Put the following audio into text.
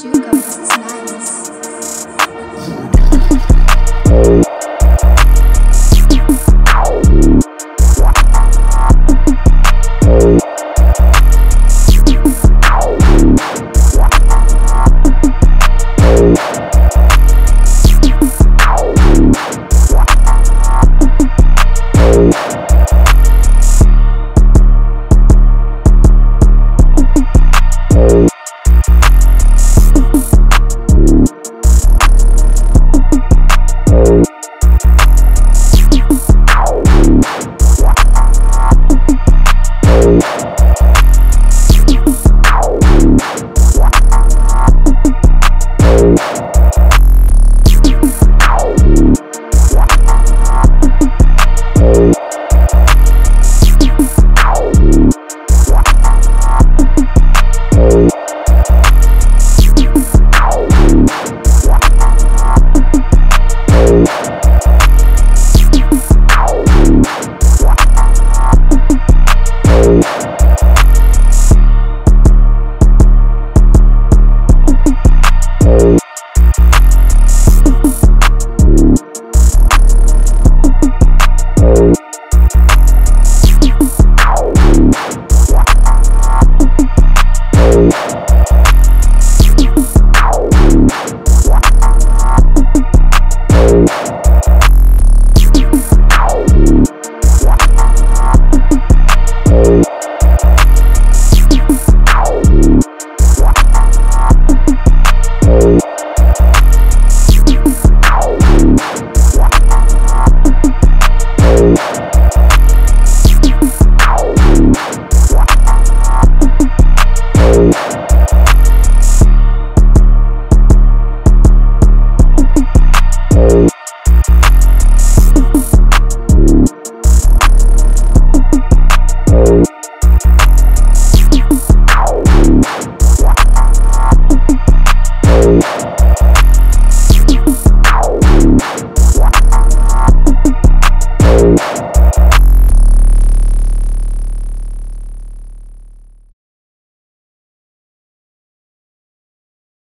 two cups is nice.